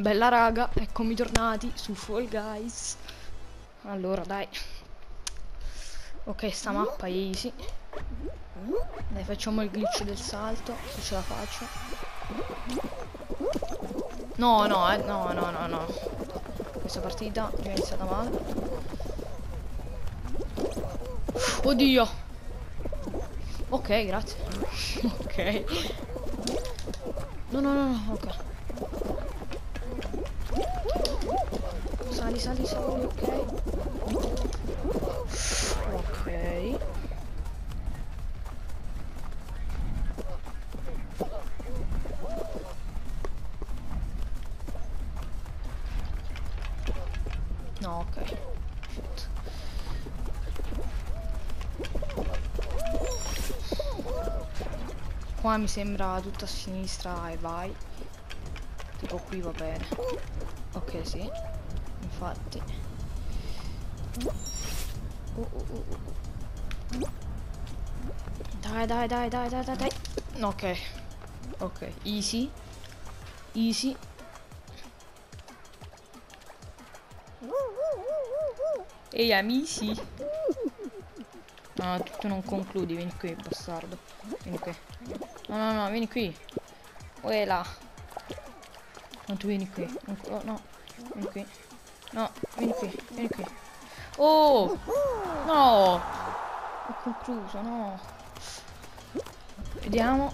bella raga, eccomi tornati su Fall Guys. Allora, dai. Ok, sta mappa è easy. Dai, facciamo il glitch del salto, se ce la faccio. No, no, eh, no, no, no, no. Questa partita è iniziata male. Oddio. Ok, grazie. ok. No, no, no, no, ok. Sali, sali, sali, ok. Ok. No, ok. Qua mi sembra tutta a sinistra e vai. Tipo qui va bene. Ok, sì. Infatti. Uh, uh, uh. Dai, dai, dai, dai, dai, dai. Ok. Ok, easy. Easy. Ehi amici. No, tu non concludi, vieni qui, bastardo. Vieni qui. No, no, no, vieni qui. Uè là. No, tu vieni qui. Oh, no, vieni qui. No, vieni qui, vieni qui. Oh! No! Ho concluso, no. Vediamo.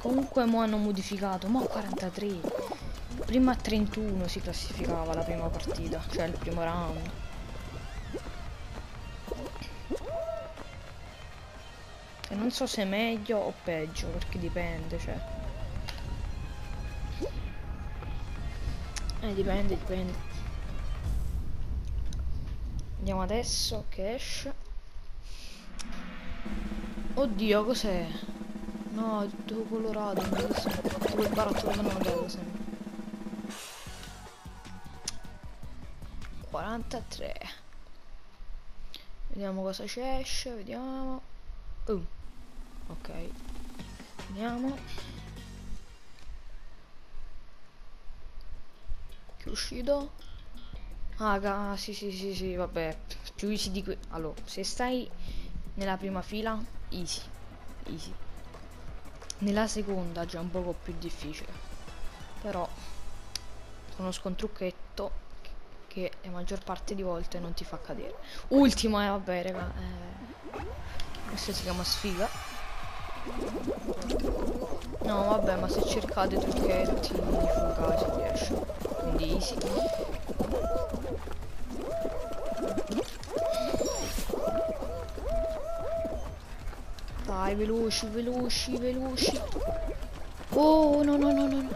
Comunque mo hanno modificato, mo 43. Prima a 31 si classificava la prima partita, cioè il primo round. E non so se è meglio o peggio, perché dipende, cioè. Eh, dipende, dipende. Andiamo adesso, che esce. Oddio, cos'è? No, è tutto colorato, adesso. Tipo il barattolo che non vedo sempre. 43 Vediamo cosa ci esce, vediamo uh. Ok Vediamo Che è uscito? Ah, sì sì sì sì, vabbè Più easy di qui Allora, se stai nella prima fila Easy Easy Nella seconda già un poco più difficile Però Conosco un trucchetto che la maggior parte di volte non ti fa cadere. Ultimo, eh, vabbè, raga. Eh, questo si chiama sfiga. No, vabbè, ma se cercate trucchetti fugati riesce. Quindi easy. Dai, veloci, veloci, veloci. Oh, no, no, no, no.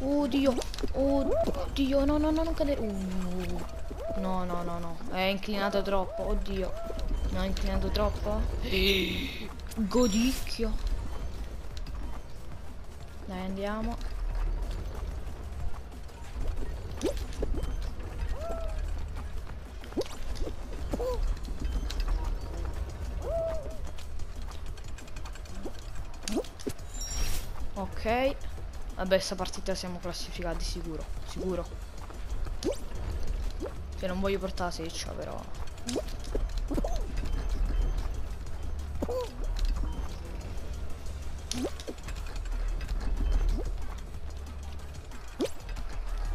Oddio. Oddio, no, no, no, non cadere. Uh, no, no, no, no. È inclinato troppo. Oddio. No, è inclinato troppo. Godicchio. Dai, andiamo. Ok. Vabbè, sta partita siamo classificati sicuro. Sicuro. Cioè, non voglio portare la seccia, però.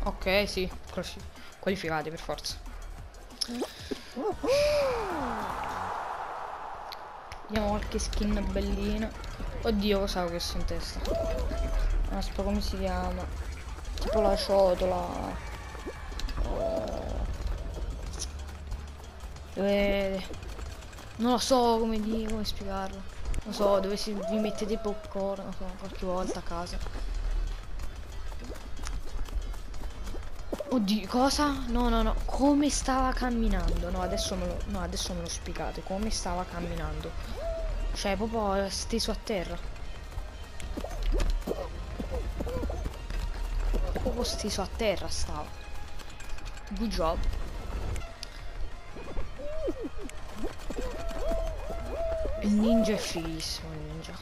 Ok, sì. Qualificati per forza. Vediamo qualche skin bellina. Oddio, cosa ho questo in testa? Aspetta, come si chiama? Tipo la ciotola. Oh. Non lo so come, dire, come spiegarlo. Non so, dove si, vi mettete popcorn, non so, qualche volta a casa. Oddio, cosa? No, no, no. Come stava camminando? No, adesso me lo, no, adesso me lo spiegate. Come stava camminando? Cioè, proprio steso a terra. Proprio steso a terra stava. Good job. Ninja è fighissimo, ninja.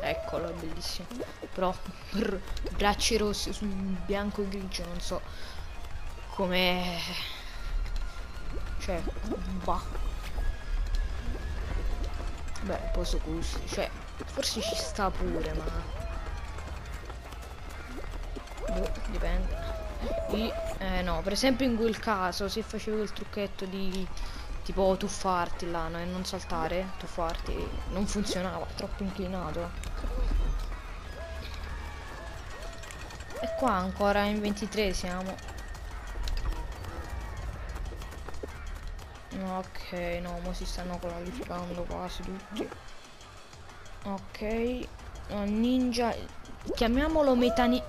Eccolo, è bellissimo. Però brr, bracci rossi sul bianco grigio, non so come... Cioè, bah. Beh, posso gusti, cioè, forse ci sta pure, ma... Boh, dipende. I, eh no, per esempio in quel caso, se facevo il trucchetto di tipo tuffarti là no, e non saltare, tuffarti, non funzionava, troppo inclinato. E qua ancora in 23 siamo. Ok, no, ma si stanno qualificando quasi tutti. Ok. ninja. Chiamiamolo metani...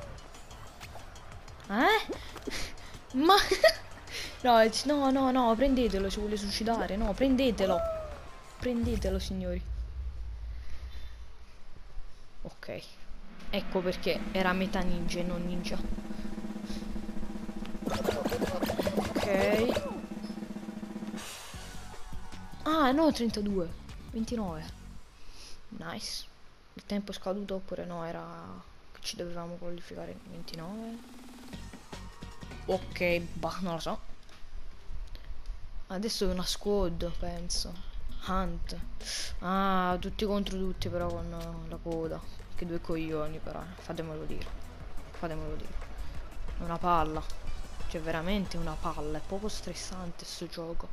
Eh? Ma... No, no, no, no, prendetelo, si vuole suicidare. No, prendetelo. Prendetelo, signori. Ok. Ecco perché era metà ninja e non ninja. Ok. Ah, no, 32. 29. Nice. Il tempo è scaduto oppure no, era ci dovevamo qualificare 29. Ok, bah, non lo so. Adesso è una squad, penso. Hunt. Ah, tutti contro tutti però con la coda. Che due coglioni però, fatemelo dire. Fatemelo dire. Una palla. Cioè veramente una palla. È poco stressante sto gioco.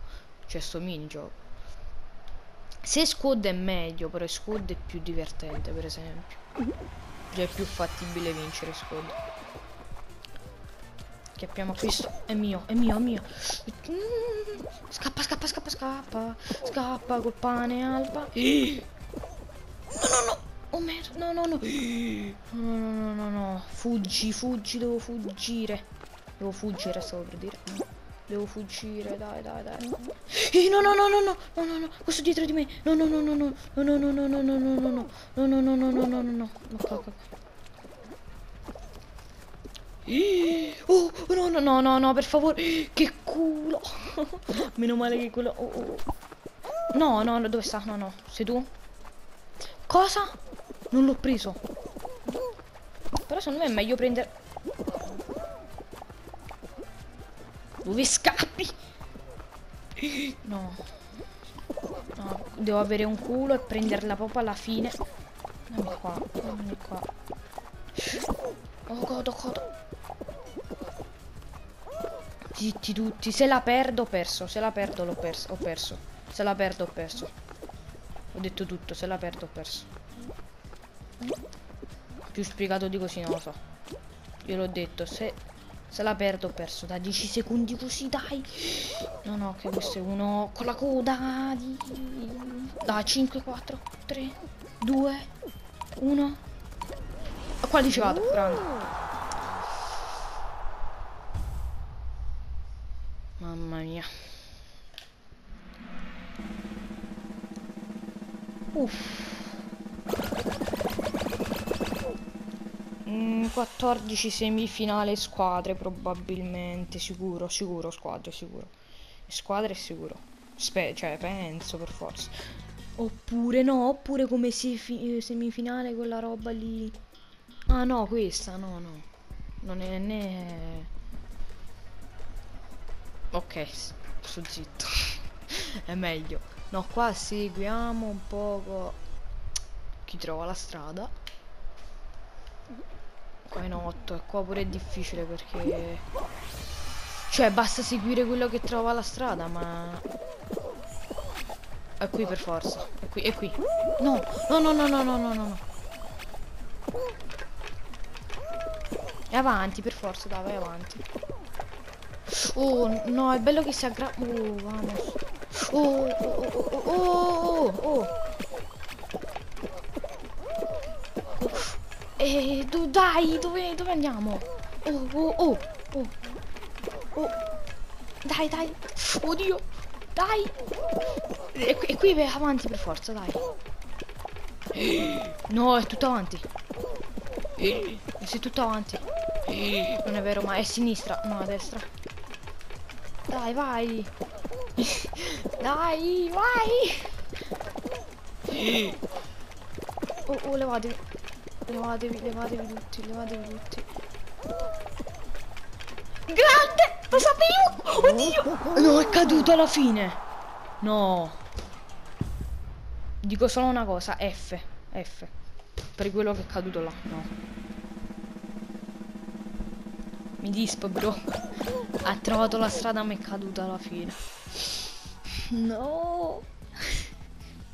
Cioè sto minigioco. Se squad è meglio, però squad è più divertente per esempio. Già è più fattibile vincere squad. Chiappiamo questo. È mio, è mio, è mio. Scappa, scappa, scappa, scappa. Scappa col pane alba. No, no, no. Oh merda, no, no, no. No, no, no, no, no. Fuggi, fuggi, devo fuggire. Devo fuggire, stavo per dire. Devo fuggire, dai, dai, dai. no, no, no, no, no, no, no, no. Questo dietro di me. No, no, no, no, no. No, no, no, no, no, no, no, no, no. No, no, no, no, no, no, no, no. Ok, ok. Oh, no, no, no, no, no, per favore. Che culo. Meno male che quello... Oh, oh. No, no, dove sta? No, no, sei tu? Cosa? Non l'ho preso. Però secondo me è meglio prendere... Dove scappi? No. No, devo avere un culo e prenderla proprio alla fine. Dammi qua, dammi qua. Oh, godo, godo. Zitti tutti. Se la perdo ho perso. Se la perdo l'ho perso. Ho perso. Se la perdo ho perso. Ho detto tutto. Se la perdo ho perso. Più spiegato di così non lo so. Io l'ho detto. Se, se la perdo ho perso. Da 10 secondi così dai. No no che questo è uno con la coda. Di... Da 5, 4, 3, 2, 1. Qualificato. Grande. Mm, 14 semifinale squadre probabilmente, sicuro, sicuro squadre, sicuro. Squadre sicuro. Spe cioè, penso per forza. Oppure no, oppure come semifinale quella roba lì. Ah no, questa, no, no. Non è né Ok, sto zitto. È meglio. No, qua seguiamo un poco chi trova la strada. Qua in 8 e qua pure è difficile perché... Cioè, basta seguire quello che trova la strada, ma... È qui per forza. È qui, è qui. No, no, no, no, no, no, no, no. E avanti, per forza, dai, vai avanti. Oh, no, è bello che si aggrappa. Oh, vamos. Oh, oh, oh, oh, oh, oh. Eh, do, dai, dove, dove andiamo? Oh, oh, oh, oh. Oh. Dai, dai. Oddio. Dai. E, e qui vai avanti per forza, dai. No, è tutto avanti. Sei tutto avanti. Non è vero, ma è a sinistra, no, a destra. Dai, vai. Dai, vai. Oh, oh, levate. Levatevi, levatevi tutti, levatevi tutti. Grande! Lo sapevo! Oddio! No, è caduto alla fine. No. Dico solo una cosa, F. F. Per quello che è caduto là. No. Mi dispo, bro. Ha trovato la strada ma è caduta alla fine. No.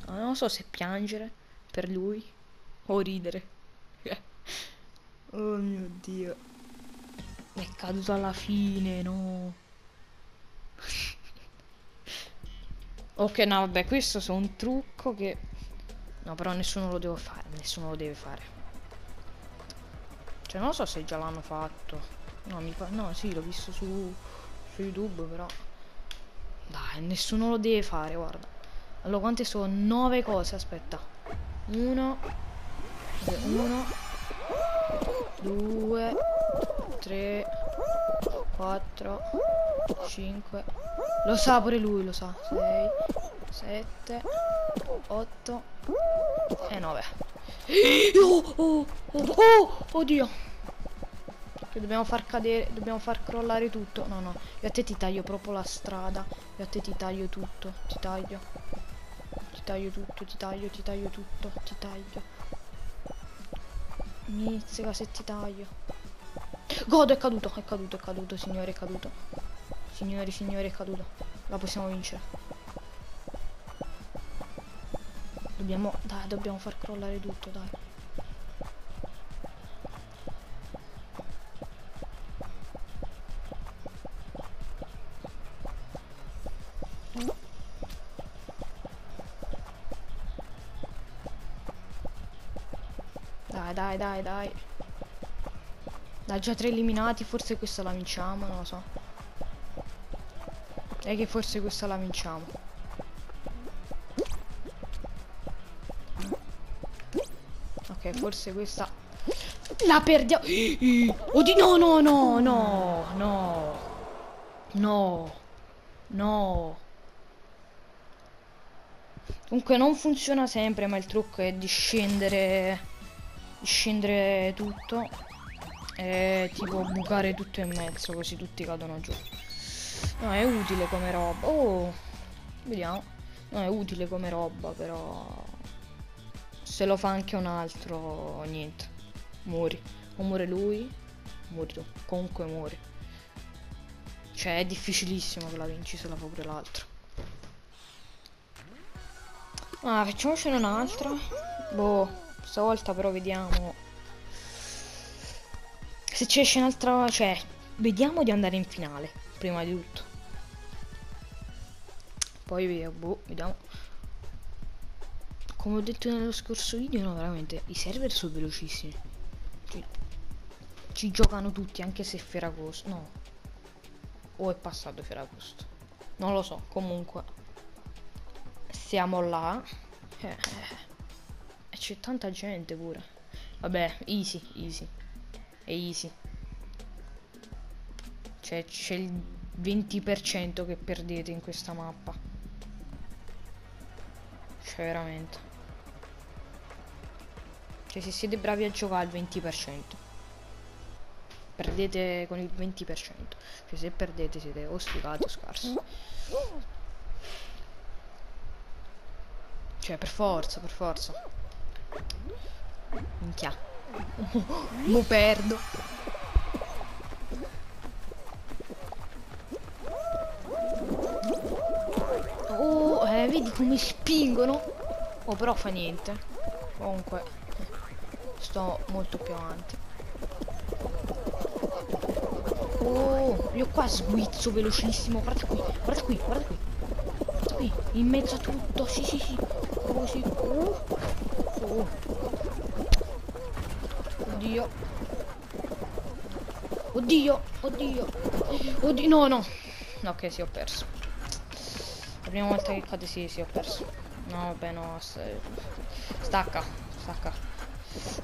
Non so se piangere per lui o ridere. oh mio dio. È caduto alla fine, no. ok, no, vabbè, questo è un trucco che... No, però nessuno lo deve fare, nessuno lo deve fare. Cioè, non so se già l'hanno fatto. No, mi fa... No, sì, l'ho visto su... su YouTube, però... Dai, nessuno lo deve fare, guarda. Allora, quante sono? Nove cose, aspetta. Uno. Uno. Due. 3 4 5 lo sa pure lui lo sa 6 7 8 e 9 oh, oh, oh, oh, oddio che dobbiamo far cadere dobbiamo far crollare tutto no no io a te ti taglio proprio la strada io a te ti taglio tutto ti taglio ti taglio tutto ti taglio ti taglio tutto ti taglio Mizzica se ti taglio God è caduto, è caduto, è caduto, signore, è caduto. Signori, signore, è caduto. La possiamo vincere. Dobbiamo, dai, dobbiamo far crollare tutto, dai. Dai, dai, dai, già tre eliminati, forse questa la vinciamo, non lo so. È che forse questa la vinciamo. Ok, forse questa... La perdiamo! Oddio, no, no, no, no. No. No. Comunque non funziona sempre, ma il trucco è di scendere... Scendere tutto e tipo bucare tutto in mezzo così tutti cadono giù. No, è utile come roba. Oh, vediamo. No, è utile come roba, però... Se lo fa anche un altro, niente. Muori. O muore lui, muori tu. Comunque muori. Cioè, è difficilissimo che la vinci se la fa pure l'altro. Ah, facciamocene un'altra. Boh, stavolta però vediamo se ci esce un'altra... Cioè, vediamo di andare in finale, prima di tutto. Poi, boh, vediamo. Come ho detto nello scorso video, no, veramente, i server sono velocissimi. Ci, ci giocano tutti, anche se Ferragosto. No. O è passato Ferragosto. Non lo so, comunque. Siamo là. Eh, c'è tanta gente pure. Vabbè, easy, easy è easy. Cioè c'è il 20% che perdete in questa mappa. Cioè veramente. Cioè se siete bravi a giocare al 20%. Perdete con il 20%. Cioè se perdete siete o sfigati o scarsi. Cioè per forza, per forza. Minchia. Mo perdo. Oh, eh, vedi come spingono? Oh, però fa niente. Comunque, sto molto più avanti. Oh, io qua sguizzo velocissimo. Guarda qui, guarda qui, guarda qui. Guarda qui, in mezzo a tutto. Sì, sì, sì. Così. Oh. Oddio. Oddio, oddio. Oddio, no, no. Ok, sì, ho perso. La prima volta che cade, sì, sì, ho perso. No, vabbè, no. Stacca, stacca.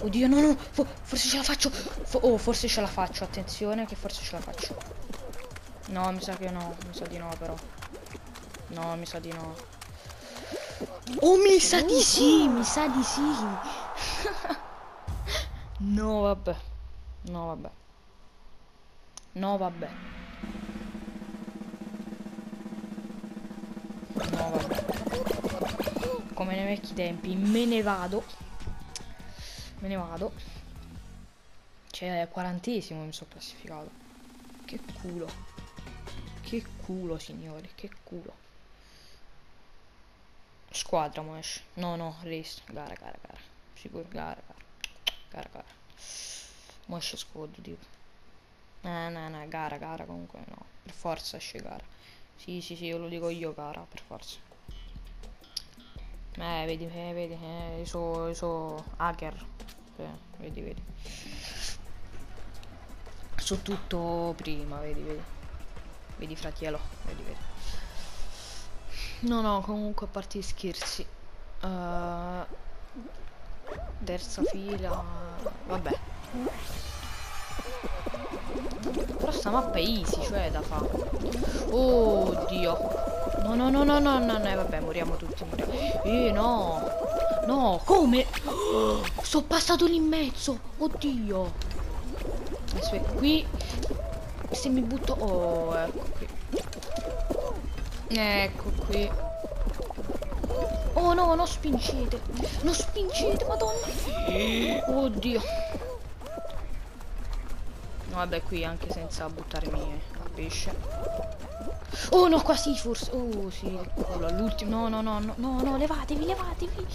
Oddio, no, no. forse ce la faccio. oh, forse ce la faccio. Attenzione, che forse ce la faccio. No, mi sa che no. Mi sa di no, però. No, mi sa di no. Oh, mi sa di sì, mi sa di sì. No, vabbè. No, vabbè. No, vabbè. No, vabbè. Come nei vecchi tempi, me ne vado. Me ne vado. Cioè, quarantesimo mi sono classificato. Che culo. Che culo, signori, che culo. Squadra, Moesh. No, no, race. Gara, gara, gara. Sicuro, gara, gara. Gara, gara. Moesh squad, dico. No, no, no, gara, gara comunque no. Per forza esce gara. Sì, sì, sì, lo dico io gara, per forza. Eh, vedi, eh, vedi, eh, so, so hacker. Eh, vedi, vedi. So tutto prima, vedi, vedi. Vedi, fratello, vedi, vedi. No, no, comunque a parte gli scherzi. Uh, terza fila. Vabbè. Però sta mappa è easy, cioè da fare. Oh Dio. No, no, no, no, no, no, no, vabbè, moriamo tutti, moriamo. Eh, no. No, come? Oh, sono passato lì in mezzo. Oddio. Aspetta, qui. Se mi butto... Oh, ecco qui. Ecco qui. Oh no, non spingete. Non spingete, madonna. Oddio. Vabbè, qui anche senza buttarmi a pesce. Oh no, qua sì, forse. Oh sì, l'ultimo. No, no, no, no, no, no, levatevi, levatevi.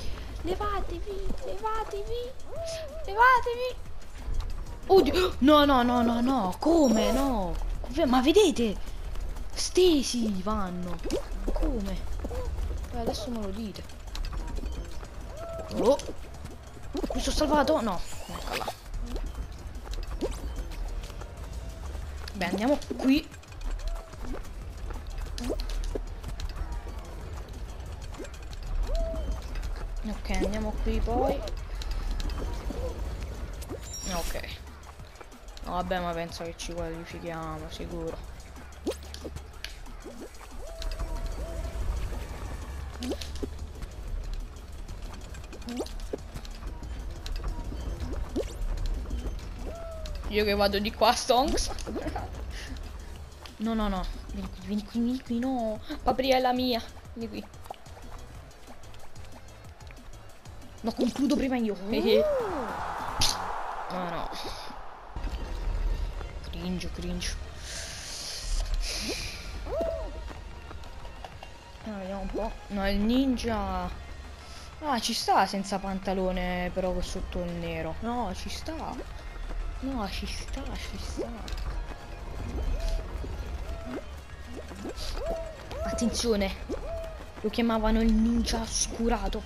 Levatevi, levatevi. Levatevi. Oddio. No, no, no, no, no. Come? No. Ma vedete? Stesi vanno. Come? Beh, adesso me lo dite. Oh. Mi sono salvato? No. Eccola. Beh, andiamo qui. Ok, andiamo qui poi. Ok. Vabbè, ma penso che ci qualifichiamo, sicuro. Io che vado di qua, Stonks. No, no, no. Vieni qui, vieni qui, vieni qui, no. Papriella mia. Vieni qui. No, concludo prima io. No, no. Cringe, cringe. Ah, vediamo un po'. No, il ninja... Ah, ci sta senza pantalone, però sotto il nero. No, ci sta. No, ci sta, ci sta. Attenzione. Lo chiamavano il ninja oscurato.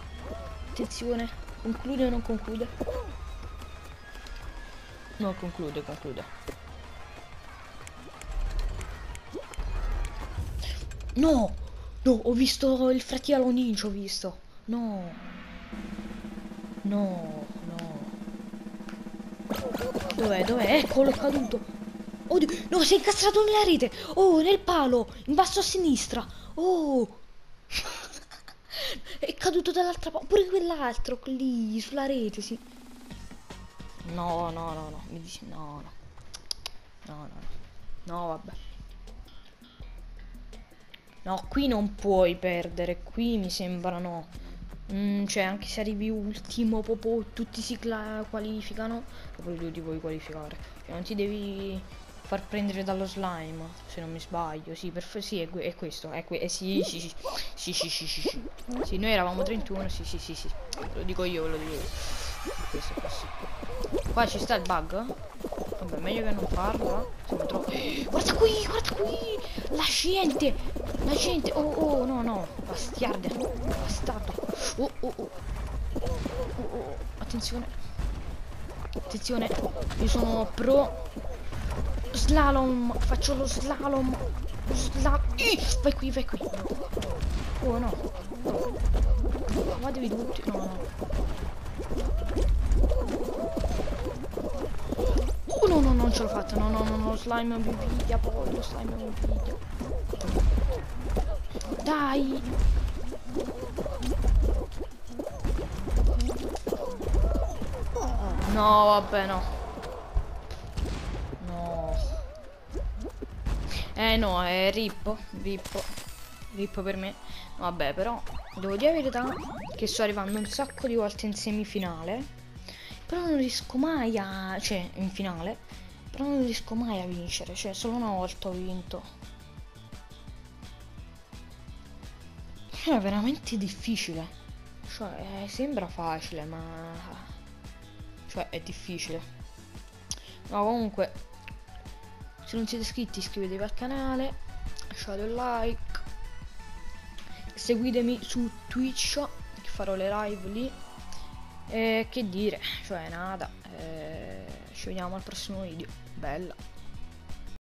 Attenzione. Conclude o non conclude? No, conclude, conclude. No! No, ho visto il fratello ninja, ho visto. No. No, no. Dov'è? Dov'è? Eccolo, è caduto. Oddio, no, si è incastrato nella rete. Oh, nel palo, in basso a sinistra. Oh. è caduto dall'altra parte. Pure quell'altro, lì, sulla rete, sì. No, no, no, no. Mi dici, no, no. No, no, no. No, vabbè. No, qui non puoi perdere. Qui mi sembrano... Mm, cioè, anche se arrivi ultimo, proprio tutti si qualificano. Proprio tu ti puoi qualificare. Cioè, non ti devi far prendere dallo slime, se non mi sbaglio. Sì, per sì, è, è questo, è que eh, sì, sì, sì, sì, sì, sì, sì, sì. Sì, noi eravamo 31, sì, sì, sì, sì. Lo dico io, lo dico io. Questo, questo. Qua ci sta il bug? Vabbè, meglio che non farlo. Eh. Guarda qui, guarda qui! La gente! La gente! Oh, oh, no, no! Bastiarda! Bastardo! Oh, oh, oh! Oh, Attenzione! Attenzione! Io sono pro Slalom, faccio lo slalom. Slalom. Vai qui, vai qui. Oh no. Ma devi tutti. No, no. Oh no, no, non ce l'ho fatta. No, no, no, no. Slime mi piglia poi. Slime mi piglia. Dai. No, vabbè, no. No. Eh no, è rippo, rippo. Rippo per me. Vabbè, però devo dire la verità che sto arrivando un sacco di volte in semifinale. Però non riesco mai a... cioè, in finale. Però non riesco mai a vincere. Cioè, solo una volta ho vinto. È veramente difficile. Cioè, sembra facile, ma... Cioè, è difficile. No, comunque, se non siete iscritti iscrivetevi al canale, lasciate un like, seguitemi su Twitch, che farò le live lì. E che dire, cioè nada, eh, ci vediamo al prossimo video. Bella.